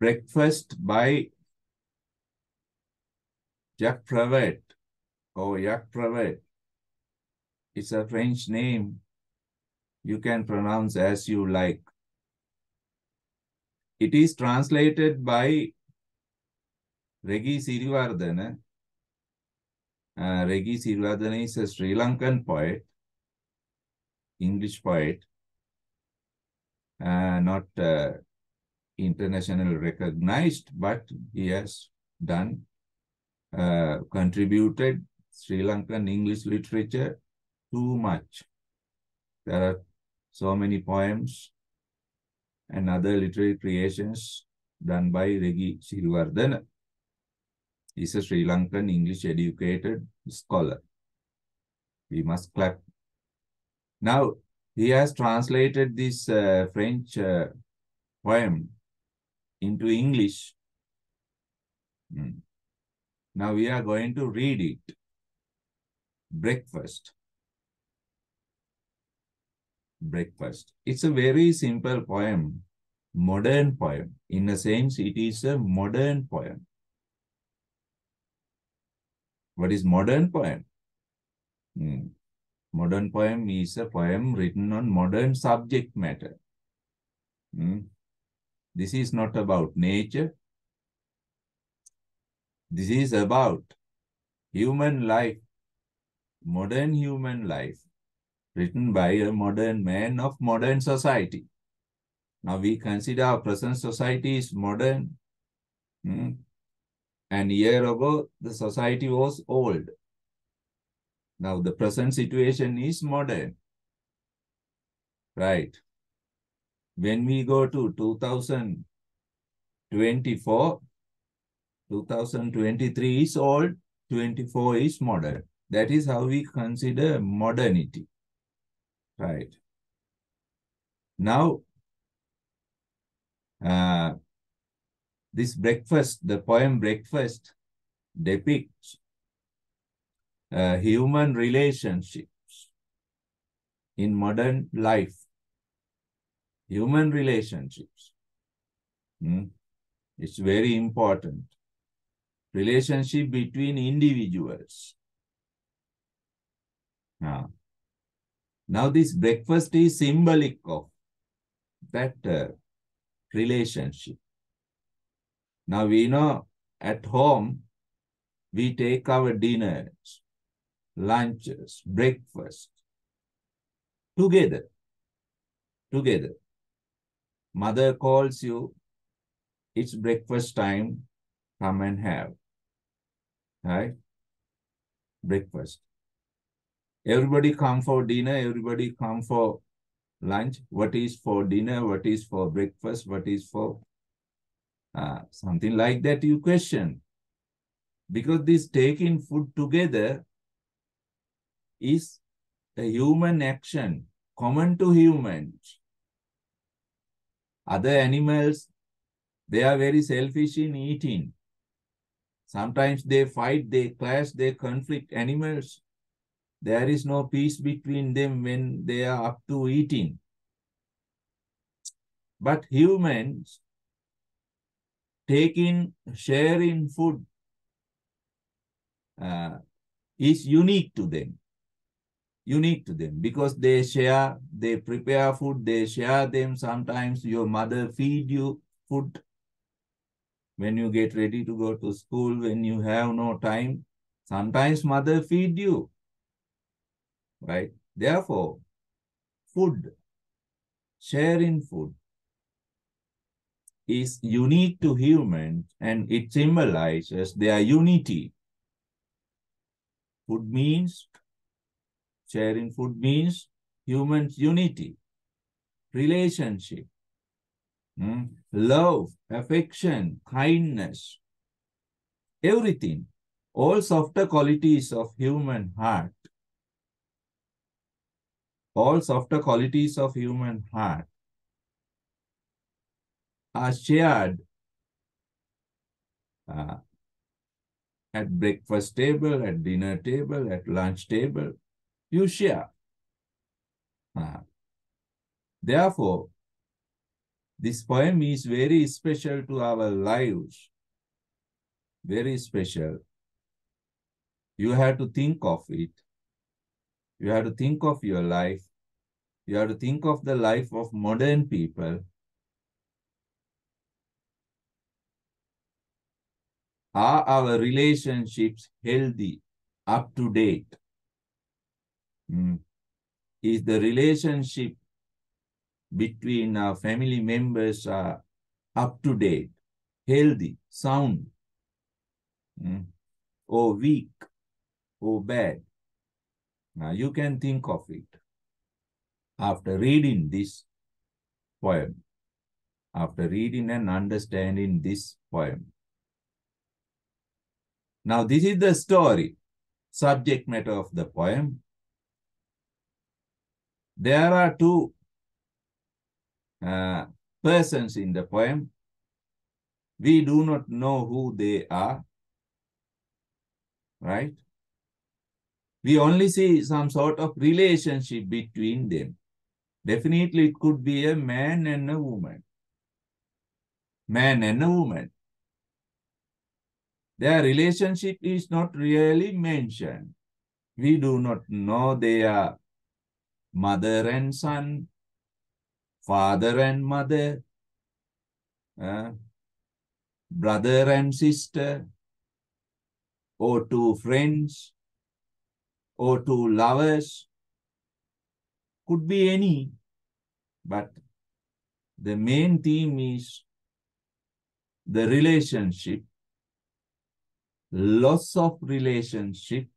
Breakfast by Jacques Prévert or Jacques Prévert. It's a French name. You can pronounce as you like. It is translated by Regi Siriwardena. Uh, Regi Siriwardena is a Sri Lankan poet, English poet, uh, not uh, internationally recognized, but he has done, uh, contributed Sri Lankan English literature too much. There are so many poems and other literary creations done by Regi Siriwardena. He's a Sri Lankan English educated scholar. We must clap. Now, he has translated this uh, French uh, poem into English. Hmm. Now we are going to read it. Breakfast. Breakfast. It's a very simple poem, modern poem. In a sense, it is a modern poem. What is modern poem? Hmm. Modern poem is a poem written on modern subject matter. Hmm. This is not about nature. This is about human life, modern human life, written by a modern man of modern society. Now we consider our present society is modern. Hmm? And year ago, the society was old. Now the present situation is modern. Right. When we go to 2024, 2023 is old, 24 is modern. That is how we consider modernity. Right. Now, uh, this breakfast, the poem Breakfast, depicts uh, human relationships in modern life. Human relationships. Hmm? It's very important. Relationship between individuals. Now, now this breakfast is symbolic of that uh, relationship. Now we know at home, we take our dinners, lunches, breakfast together. Together. Mother calls you, it's breakfast time, come and have. Right? Breakfast. Everybody come for dinner, everybody come for lunch. What is for dinner? What is for breakfast? What is for uh, something like that you question. Because this taking food together is a human action, common to humans. Other animals, they are very selfish in eating. Sometimes they fight, they clash, they conflict. Animals, there is no peace between them when they are up to eating. But humans, taking, sharing food uh, is unique to them. Unique to them because they share, they prepare food, they share them. Sometimes your mother feed you food when you get ready to go to school, when you have no time. Sometimes mother feed you, right? Therefore, food, sharing food is unique to humans and it symbolizes their unity. Food means, sharing food means human unity, relationship, hmm, love, affection, kindness, everything, all softer qualities of human heart, all softer qualities of human heart are shared uh, at breakfast table, at dinner table, at lunch table. You share. Uh, therefore, This poem is very special to our lives. Very special. You have to think of it. You have to think of your life. You have to think of the life of modern people. Are our relationships healthy, up to date? Mm. Is the relationship between our family members are up to date, healthy, sound, mm. or weak, or bad? Now you can think of it after reading this poem, after reading and understanding this poem. Now this is the story, subject matter of the poem. There are two uh, persons in the poem. We do not know who they are, right? We only see some sort of relationship between them. Definitely it could be a man and a woman. Man and a woman. Their relationship is not really mentioned. We do not know they are mother and son, father and mother, uh, brother and sister, or two friends, or two lovers. Could be any, but the main theme is the relationship, loss of relationship,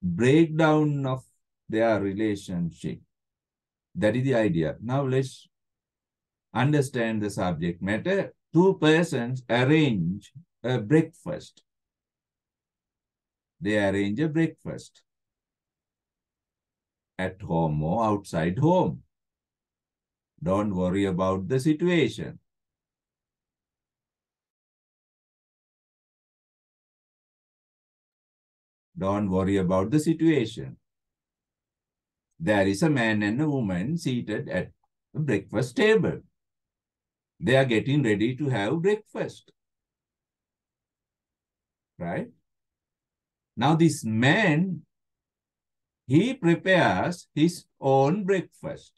breakdown of their relationship. That is the idea. Now let's understand the subject matter. Two persons arrange a breakfast. They arrange a breakfast at home or outside home. Don't worry about the situation. Don't worry about the situation. There is a man and a woman seated at a breakfast table. They are getting ready to have breakfast. Right? Now this man, he prepares his own breakfast.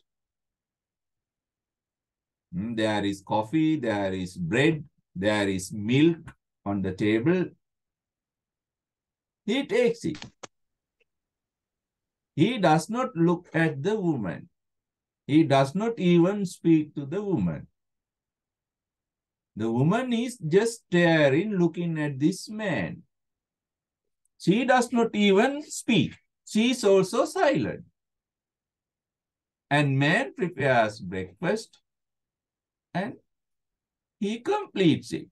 Hmm, there is coffee, there is bread, there is milk on the table. He takes it. He does not look at the woman. He does not even speak to the woman. The woman is just staring, looking at this man. She does not even speak. She is also silent. And man prepares breakfast and he completes it.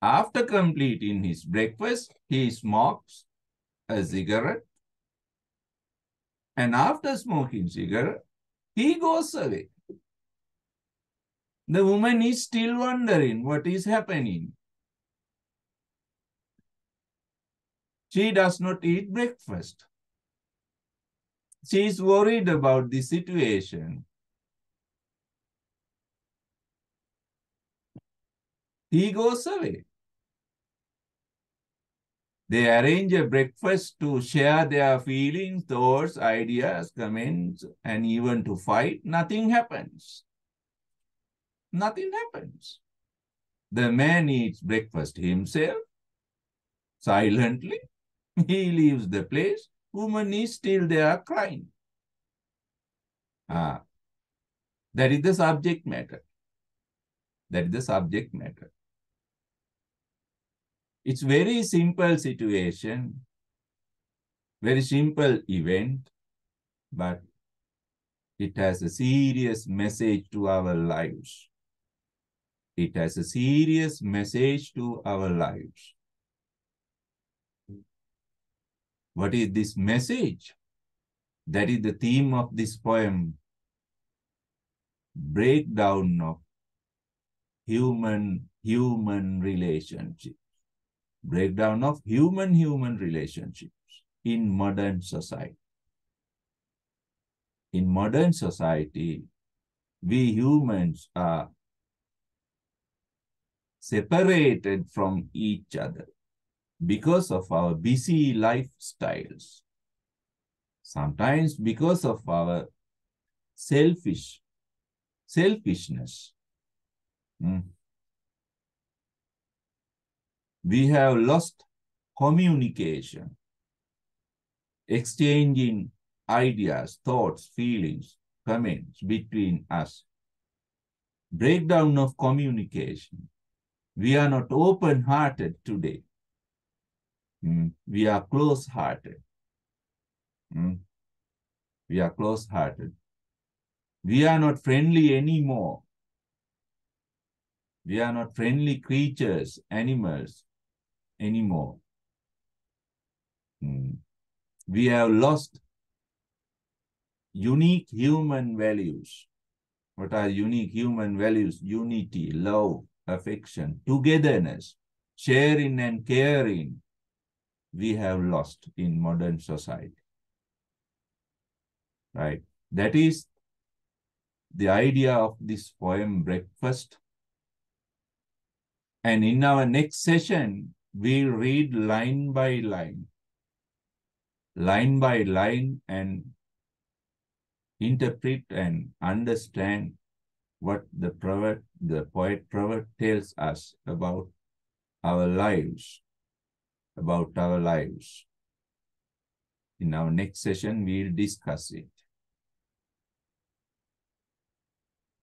After completing his breakfast, he smokes a cigarette. And after smoking cigarette, he goes away. The woman is still wondering what is happening. She does not eat breakfast. She is worried about the situation. He goes away. They arrange a breakfast to share their feelings, thoughts, ideas, comments, and even to fight. Nothing happens. Nothing happens. The man eats breakfast himself, silently. He leaves the place. Woman is still there crying. Ah, that is the subject matter. That is the subject matter. It's very simple situation, very simple event, but it has a serious message to our lives. It has a serious message to our lives. What is this message? That is the theme of this poem. Breakdown of human human relationships breakdown of human-human relationships in modern society. In modern society, we humans are separated from each other because of our busy lifestyles. Sometimes because of our selfish selfishness. Mm. We have lost communication, exchanging ideas, thoughts, feelings, comments between us. Breakdown of communication. We are not open-hearted today. Mm. We are close-hearted. Mm. We are close-hearted. We are not friendly anymore. We are not friendly creatures, animals anymore. Mm. We have lost unique human values. What are unique human values? Unity, love, affection, togetherness, sharing and caring. We have lost in modern society. Right? That is the idea of this poem, Breakfast. And in our next session, we'll read line by line, line by line, and interpret and understand what the poet, the poet poet tells us about our lives, about our lives. In our next session, we'll discuss it.